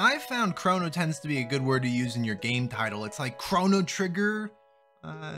I've found chrono tends to be a good word to use in your game title. It's like Chrono Trigger. Uh,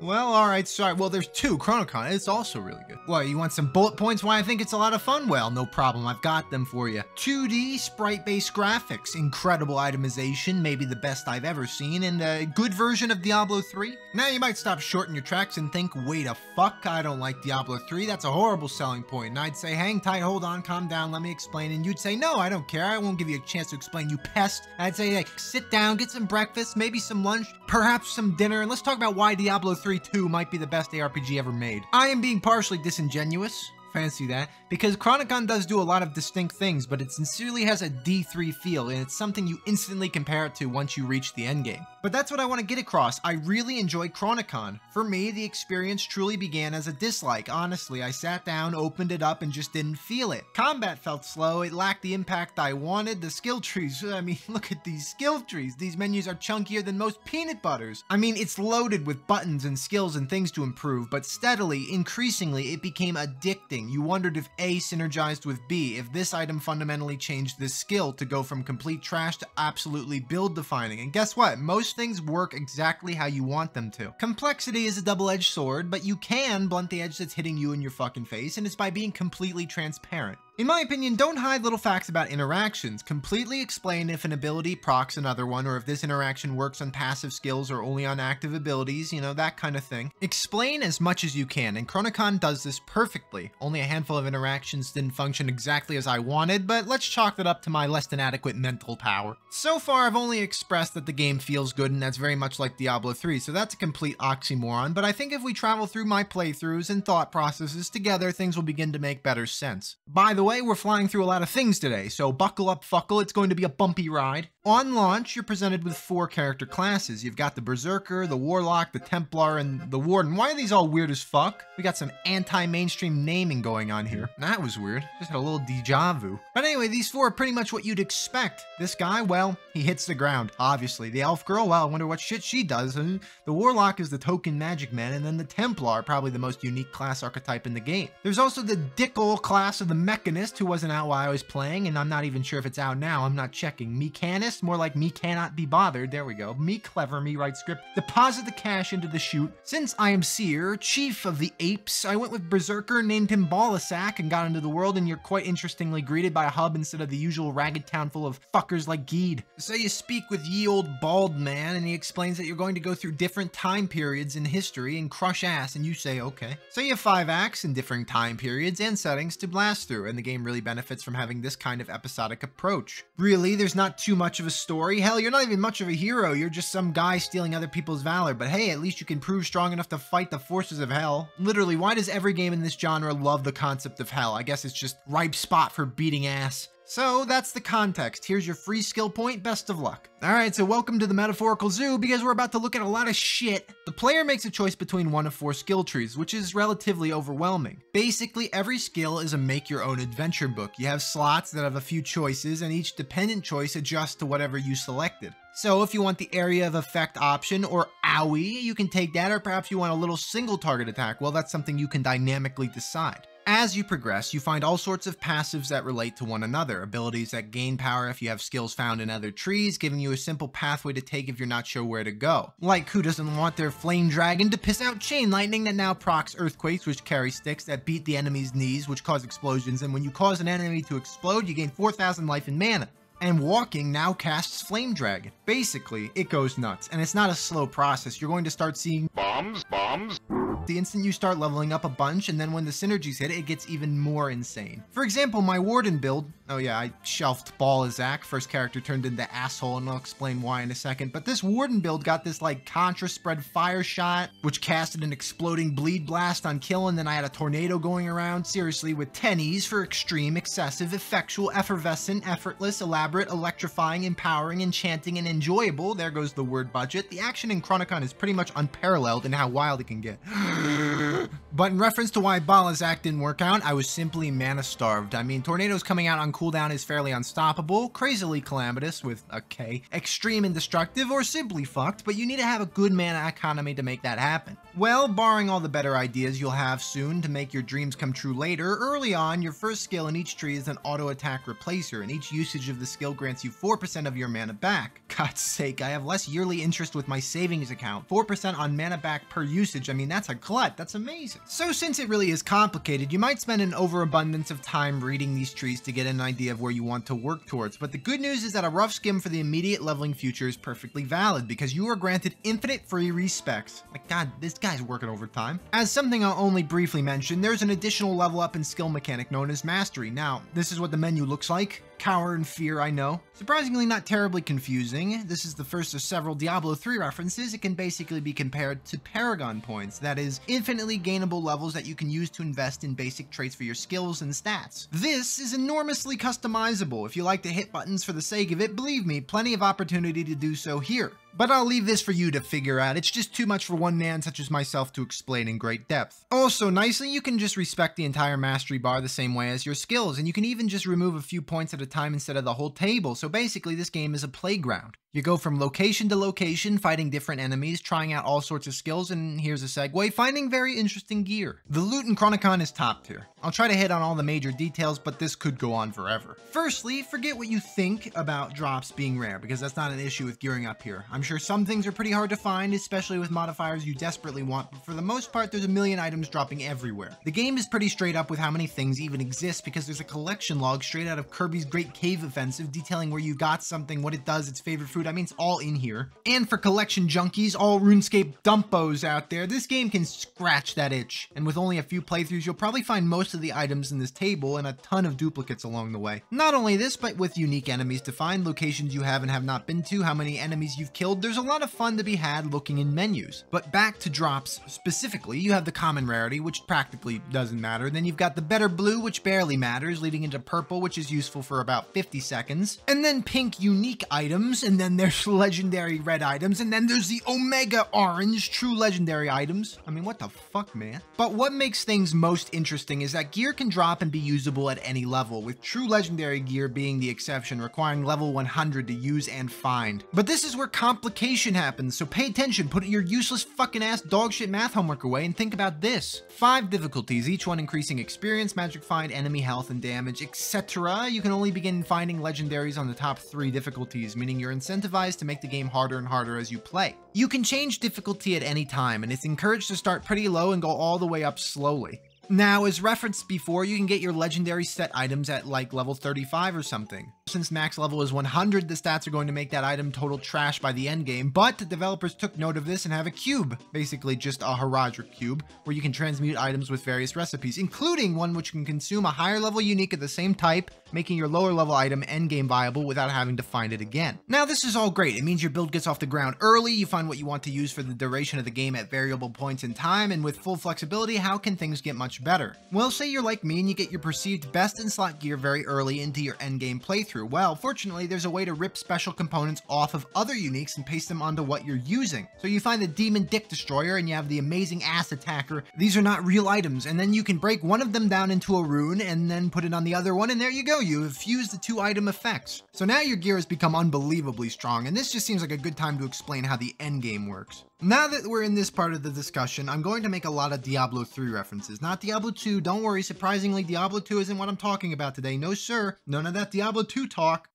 well, alright, sorry. Well, there's two. Chronicon, it's also really good. Well, you want some bullet points why I think it's a lot of fun? Well, no problem. I've got them for you. 2D sprite-based graphics, incredible itemization, maybe the best I've ever seen, and a good version of Diablo 3. Now you might stop short in your tracks and think, wait a fuck, I don't like Diablo 3. That's a horrible selling point. And I'd say, hang tight, hold on, calm down, let me explain. And you'd say, no, I don't care. I won't give you a chance to explain, you pest. I'd say, like, sit down, get some breakfast, maybe some lunch, perhaps some dinner, and let's talk about why Diablo 3 3 2 might be the best ARPG ever made. I am being partially disingenuous, fancy that, because Chronicon does do a lot of distinct things, but it sincerely has a D3 feel, and it's something you instantly compare it to once you reach the endgame. But that's what I want to get across. I really enjoyed Chronicon. For me, the experience truly began as a dislike. Honestly, I sat down, opened it up, and just didn't feel it. Combat felt slow, it lacked the impact I wanted. The skill trees, I mean, look at these skill trees. These menus are chunkier than most peanut butters. I mean, it's loaded with buttons and skills and things to improve, but steadily, increasingly, it became addicting. You wondered if A synergized with B, if this item fundamentally changed this skill to go from complete trash to absolutely build defining. And guess what? Most things work exactly how you want them to. Complexity is a double-edged sword, but you can blunt the edge that's hitting you in your fucking face, and it's by being completely transparent. In my opinion, don't hide little facts about interactions. Completely explain if an ability procs another one, or if this interaction works on passive skills or only on active abilities, you know, that kind of thing. Explain as much as you can, and Chronicon does this perfectly. Only a handful of interactions didn't function exactly as I wanted, but let's chalk that up to my less than adequate mental power. So far, I've only expressed that the game feels good, and that's very much like Diablo 3, so that's a complete oxymoron, but I think if we travel through my playthroughs and thought processes together, things will begin to make better sense. By the way, we're flying through a lot of things today, so buckle up, fuckle, it's going to be a bumpy ride. On launch, you're presented with four character classes. You've got the Berserker, the Warlock, the Templar, and the Warden. Why are these all weird as fuck? We got some anti-mainstream naming going on here. That was weird. Just had a little deja vu. But anyway, these four are pretty much what you'd expect. This guy, well, he hits the ground, obviously. The Elf Girl, well, I wonder what shit she does. And the Warlock is the token magic man, and then the Templar, probably the most unique class archetype in the game. There's also the Dickel class of the Mechanist, who wasn't out while I was playing, and I'm not even sure if it's out now. I'm not checking. Mechanist, more like me cannot be bothered. There we go. Me clever, me write script. Deposit the cash into the chute. Since I am Seer, chief of the apes, I went with Berserker, named him Ballasack, and got into the world, and you're quite interestingly greeted by a hub instead of the usual ragged town full of fuckers like Gheed. So you speak with ye old bald man, and he explains that you're going to go through different time periods in history and crush ass, and you say, okay. So you have five acts in different time periods and settings to blast through, and the game really benefits from having this kind of episodic approach. Really, there's not too much of a story. Hell, you're not even much of a hero. You're just some guy stealing other people's valor. But hey, at least you can prove strong enough to fight the forces of hell. Literally, why does every game in this genre love the concept of hell? I guess it's just ripe spot for beating ass. So that's the context. Here's your free skill point. Best of luck. Alright, so welcome to the metaphorical zoo because we're about to look at a lot of shit. The player makes a choice between one of four skill trees, which is relatively overwhelming. Basically, every skill is a make your own adventure book. You have slots that have a few choices, and each dependent choice adjusts to whatever you selected. So if you want the area of effect option or AoE, you can take that, or perhaps you want a little single target attack. Well, that's something you can dynamically decide. As you progress, you find all sorts of passives that relate to one another, abilities that gain power if you have skills found in other trees, giving you a simple pathway to take if you're not sure where to go. Like who doesn't want their flame dragon to piss out chain lightning that now procs earthquakes, which carry sticks that beat the enemy's knees, which cause explosions, and when you cause an enemy to explode, you gain 4,000 life and mana and walking now casts Flame Dragon. Basically, it goes nuts, and it's not a slow process. You're going to start seeing Bombs, bombs. the instant you start leveling up a bunch, and then when the synergies hit, it gets even more insane. For example, my Warden build, oh yeah, I shelved Ball Ballasack, first character turned into asshole, and I'll explain why in a second, but this Warden build got this like Contra spread fire shot, which casted an exploding bleed blast on kill, and then I had a tornado going around, seriously, with 10 for extreme, excessive, effectual, effervescent, effortless, elaborate, electrifying, empowering, enchanting, and enjoyable, there goes the word budget. The action in Chronicon is pretty much unparalleled in how wild it can get. But in reference to why Ballasack didn't work out, I was simply mana starved. I mean, tornadoes coming out on cooldown is fairly unstoppable, crazily calamitous with a K, extreme and destructive, or simply fucked, but you need to have a good mana economy to make that happen. Well, barring all the better ideas you'll have soon to make your dreams come true later, early on, your first skill in each tree is an auto attack replacer, and each usage of the skill grants you 4% of your mana back. God's sake, I have less yearly interest with my savings account. 4% on mana back per usage, I mean, that's a glut, that's amazing. So since it really is complicated, you might spend an overabundance of time reading these trees to get an idea of where you want to work towards, but the good news is that a rough skim for the immediate leveling future is perfectly valid, because you are granted infinite free respecs. My god, this guy's working overtime. As something I'll only briefly mention, there's an additional level up and skill mechanic known as Mastery. Now, this is what the menu looks like. Cower and Fear, I know. Surprisingly not terribly confusing. This is the first of several Diablo 3 references. It can basically be compared to Paragon points, that is, infinitely gainable levels that you can use to invest in basic traits for your skills and stats. This is enormously customizable. If you like to hit buttons for the sake of it, believe me, plenty of opportunity to do so here. But I'll leave this for you to figure out. It's just too much for one man such as myself to explain in great depth. Also, nicely, you can just respec the entire mastery bar the same way as your skills, and you can even just remove a few points at a time instead of the whole table. So basically, this game is a playground. You go from location to location, fighting different enemies, trying out all sorts of skills, and here's a segue, finding very interesting gear. The loot in Chronicon is top tier. I'll try to hit on all the major details, but this could go on forever. Firstly, forget what you think about drops being rare, because that's not an issue with gearing up here. I'm sure some things are pretty hard to find, especially with modifiers you desperately want, but for the most part, there's a million items dropping everywhere. The game is pretty straight up with how many things even exist, because there's a collection log straight out of Kirby's Great Cave Offensive detailing where you got something, what it does, its favorite food, I means all in here. And for collection junkies, all RuneScape dumpos out there, this game can scratch that itch. And with only a few playthroughs, you'll probably find most of the items in this table and a ton of duplicates along the way. Not only this, but with unique enemies to find, locations you have and have not been to, how many enemies you've killed, there's a lot of fun to be had looking in menus. But back to drops specifically, you have the common rarity, which practically doesn't matter. Then you've got the better blue, which barely matters, leading into purple, which is useful for about 50 seconds. And then pink unique items, and then there's legendary red items, and then there's the Omega Orange, true legendary items. I mean, what the fuck, man? But what makes things most interesting is that gear can drop and be usable at any level, with true legendary gear being the exception, requiring level 100 to use and find. But this is where complication happens, so pay attention, put your useless fucking ass dogshit math homework away, and think about this. Five difficulties, each one increasing experience, magic find, enemy health and damage, etc. You can only begin finding legendaries on the top three difficulties, meaning you're incentivized to make the game harder and harder as you play. You can change difficulty at any time, and it's encouraged to start pretty low and go all the way up slowly. Now, as referenced before, you can get your legendary set items at like level 35 or something. Since max level is 100, the stats are going to make that item total trash by the end game, but the developers took note of this and have a cube, basically just a Horadric cube, where you can transmute items with various recipes, including one which can consume a higher level unique of the same type, making your lower level item endgame viable without having to find it again. Now, this is all great. It means your build gets off the ground early, you find what you want to use for the duration of the game at variable points in time, and with full flexibility, how can things get much better. Well, say you're like me and you get your perceived best in slot gear very early into your endgame playthrough. Well, fortunately, there's a way to rip special components off of other uniques and paste them onto what you're using. So you find the Demon Dick Destroyer and you have the amazing Ass Attacker. These are not real items, and then you can break one of them down into a rune and then put it on the other one, and there you go, you have fused the two item effects. So now your gear has become unbelievably strong, and this just seems like a good time to explain how the end game works. Now that we're in this part of the discussion, I'm going to make a lot of Diablo 3 references. Not Diablo 2, don't worry, surprisingly, Diablo 2 isn't what I'm talking about today. No sir, none of that Diablo 2 talk.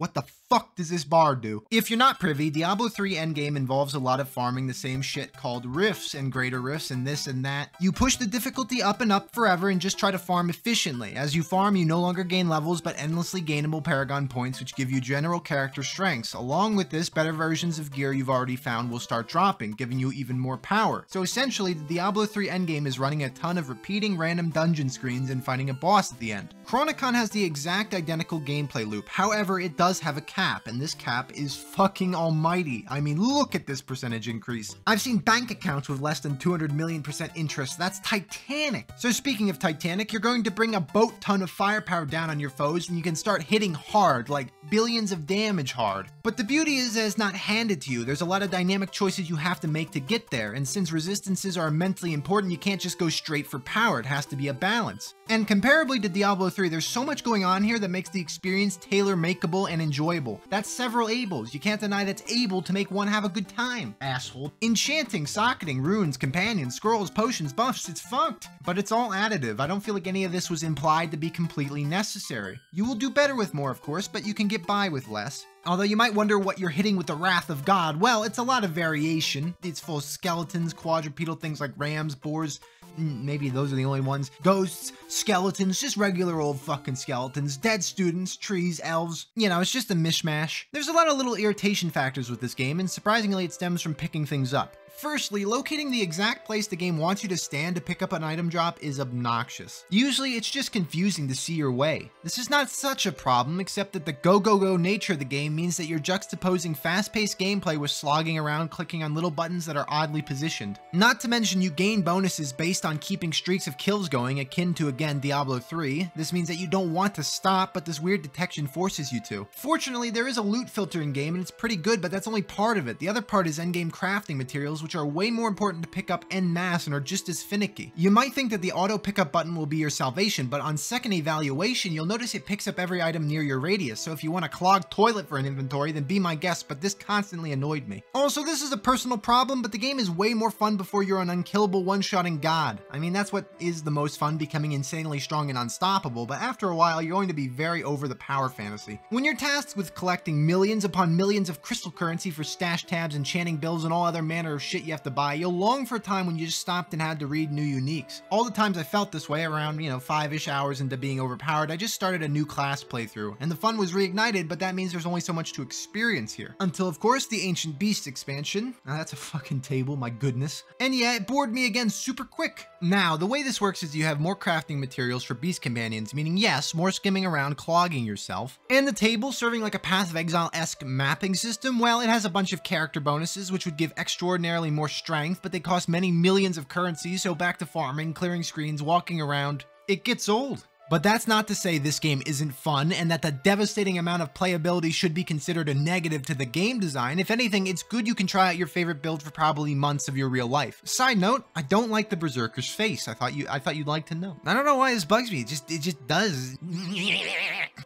What the fuck does this bar do? If you're not privy, Diablo 3 Endgame involves a lot of farming the same shit called rifts and greater rifts and this and that. You push the difficulty up and up forever and just try to farm efficiently. As you farm, you no longer gain levels, but endlessly gainable Paragon points, which give you general character strengths. Along with this, better versions of gear you've already found will start dropping, giving you even more power. So essentially, the Diablo 3 Endgame is running a ton of repeating random dungeon screens and fighting a boss at the end. Chronicon has the exact identical gameplay loop, however, it does does have a cap, and this cap is fucking almighty. I mean, look at this percentage increase. I've seen bank accounts with less than 200 million percent interest. That's titanic. So speaking of titanic, you're going to bring a boat ton of firepower down on your foes, and you can start hitting hard, like billions of damage hard. But the beauty is that it's not handed to you. There's a lot of dynamic choices you have to make to get there, and since resistances are immensely important, you can't just go straight for power. It has to be a balance. And comparably to Diablo 3, there's so much going on here that makes the experience tailor-makeable and enjoyable. That's several ables. You can't deny that's able to make one have a good time, asshole. Enchanting, socketing, runes, companions, scrolls, potions, buffs, it's funked. But it's all additive. I don't feel like any of this was implied to be completely necessary. You will do better with more, of course, but you can get by with less. Although you might wonder what you're hitting with the Wrath of God, well, it's a lot of variation. It's full of skeletons, quadrupedal things like rams, boars, maybe those are the only ones. Ghosts, skeletons, just regular old fucking skeletons, dead students, trees, elves. You know, it's just a mishmash. There's a lot of little irritation factors with this game, and surprisingly it stems from picking things up. Firstly, locating the exact place the game wants you to stand to pick up an item drop is obnoxious. Usually, it's just confusing to see your way. This is not such a problem, except that the go-go-go nature of the game means that you're juxtaposing fast-paced gameplay with slogging around clicking on little buttons that are oddly positioned. Not to mention you gain bonuses based on keeping streaks of kills going, akin to, again, Diablo 3. This means that you don't want to stop, but this weird detection forces you to. Fortunately, there is a loot filter in game, and it's pretty good, but that's only part of it. The other part is endgame crafting materials, which are way more important to pick up en masse and are just as finicky. You might think that the auto pickup button will be your salvation, but on second evaluation, you'll notice it picks up every item near your radius, so if you want a clogged toilet for an inventory, then be my guest, but this constantly annoyed me. Also, this is a personal problem, but the game is way more fun before you're an unkillable one-shotting god. I mean, that's what is the most fun, becoming insanely strong and unstoppable, but after a while, you're going to be very over the power fantasy. When you're tasked with collecting millions upon millions of crystal currency for stash tabs, and enchanting bills, and all other manner of shit you have to buy, you'll long for a time when you just stopped and had to read new uniques. All the times I felt this way around, you know, five-ish hours into being overpowered, I just started a new class playthrough, and the fun was reignited, but that means there's only so much to experience here. Until, of course, the Ancient Beast expansion. Now, that's a fucking table, my goodness. And yeah, it bored me again super quick. Now, the way this works is you have more crafting materials for Beast Companions, meaning yes, more skimming around, clogging yourself. And the table serving like a Path of Exile-esque mapping system, well, it has a bunch of character bonuses, which would give extraordinarily more strength, but they cost many millions of currency, so back to farming, clearing screens, walking around. It gets old. But that's not to say this game isn't fun and that the devastating amount of playability should be considered a negative to the game design. If anything, it's good you can try out your favorite build for probably months of your real life. Side note, I don't like the Berserker's face. I thought you I thought you'd like to know. I don't know why this bugs me. It just it just does.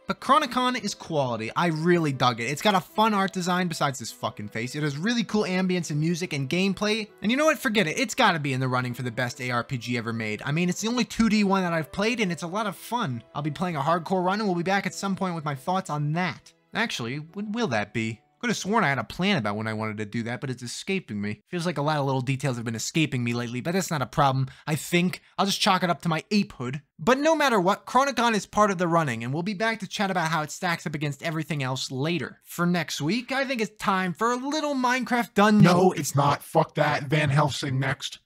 But Chronicon is quality. I really dug it. It's got a fun art design besides this fucking face. It has really cool ambience and music and gameplay. And you know what? Forget it. It's got to be in the running for the best ARPG ever made. I mean, it's the only 2D one that I've played and it's a lot of fun. I'll be playing a hardcore run and we'll be back at some point with my thoughts on that. Actually, when will that be? Could have sworn I had a plan about when I wanted to do that, but it's escaping me. Feels like a lot of little details have been escaping me lately, but that's not a problem. I think I'll just chalk it up to my apehood. But no matter what, Chronicon is part of the running, and we'll be back to chat about how it stacks up against everything else later. For next week, I think it's time for a little Minecraft done. No, it's not. Fuck that. Van Helsing next.